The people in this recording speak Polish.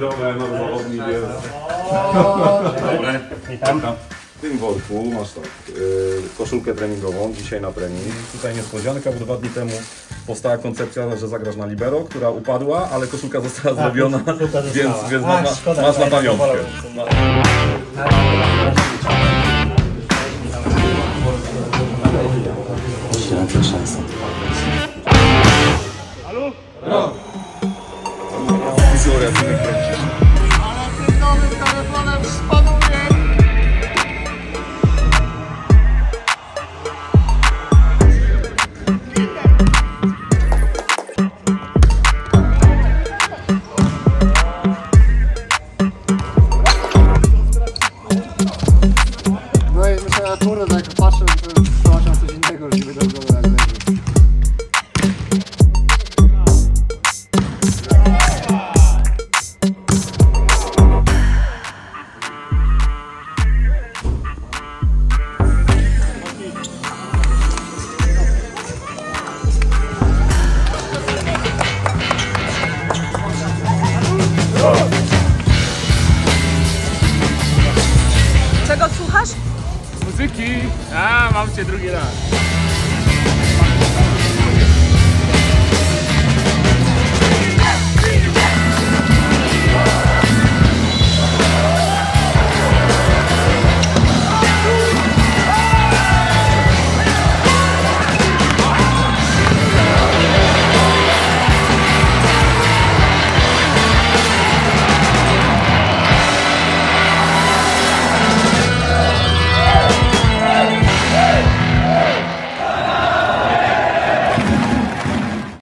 nowy zawodnik jest. Dobry. Witam. W tym worku masz tak, yy, koszulkę treningową, dzisiaj na trening. Tutaj niespodzianka, bo dwa dni temu powstała koncepcja, że zagrasz na libero, która upadła, ale koszulka została zrobiona, koszulka więc, więc Ach, masz, na, szkoda, masz na że pamiątkę. wolę. Gloria, ty mnie kręcisz. No i myślę, kurde, tak jak patrzę, to zobaczam coś innego, że nie Muzyki! A, mam cię drugi raz.